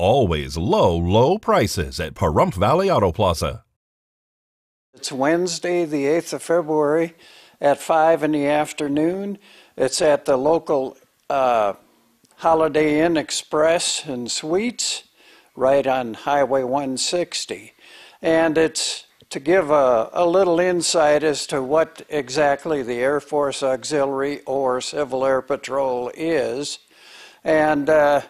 Always low, low prices at Pahrump Valley Auto Plaza. It's Wednesday, the 8th of February at 5 in the afternoon. It's at the local uh, Holiday Inn Express and Suites right on Highway 160. And it's to give a, a little insight as to what exactly the Air Force Auxiliary or Civil Air Patrol is. And uh,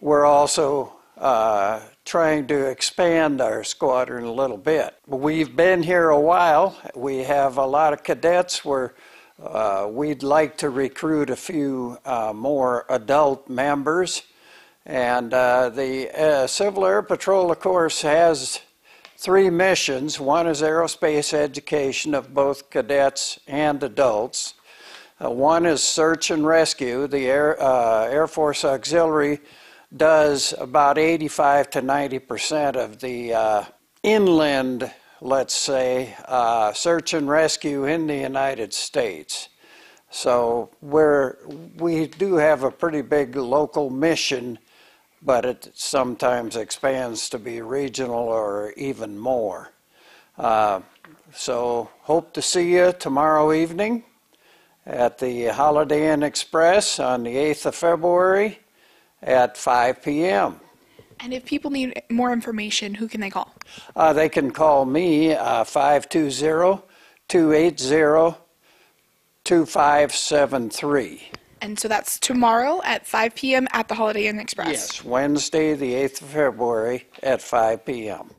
we're also uh, trying to expand our squadron a little bit. We've been here a while. We have a lot of cadets where uh, we'd like to recruit a few uh, more adult members. And uh, the uh, Civil Air Patrol, of course, has three missions. One is aerospace education of both cadets and adults. One is search and rescue. The Air, Air Force Auxiliary does about 85 to 90 percent of the uh, inland, let's say, uh, search and rescue in the United States. So we're, we do have a pretty big local mission but it sometimes expands to be regional or even more. Uh, so hope to see you tomorrow evening at the Holiday Inn Express on the 8th of February at 5 p.m. And if people need more information, who can they call? Uh, they can call me uh, 520 280 2573. And so that's tomorrow at 5 p.m. at the Holiday Inn Express. Yes, Wednesday, the 8th of February at 5 p.m.